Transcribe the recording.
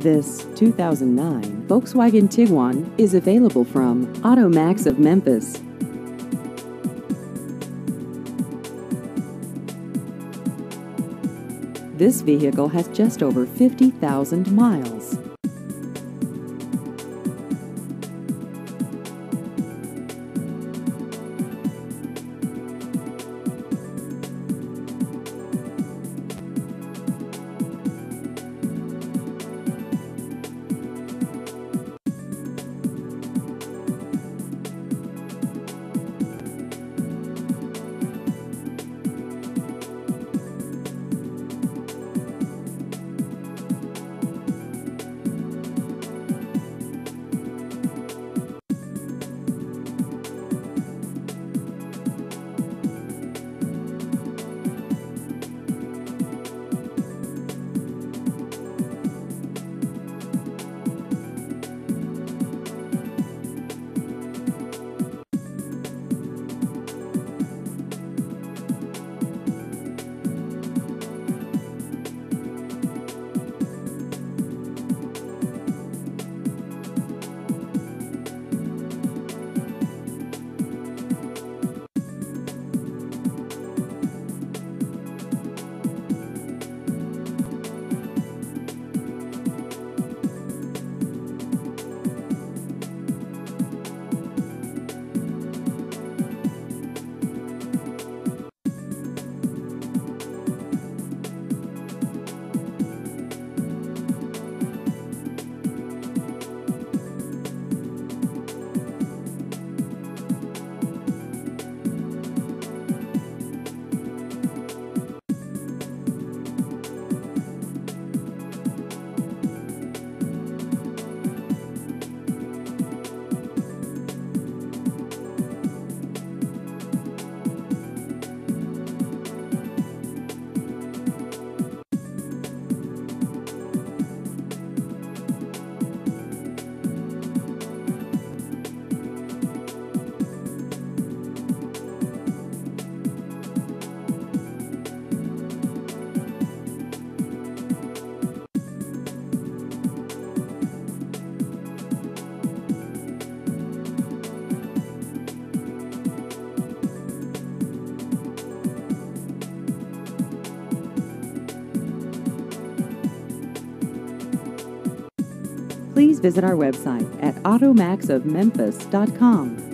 This 2009 Volkswagen Tiguan is available from Automax of Memphis. This vehicle has just over 50,000 miles. Visit our website at automaxofmemphis.com.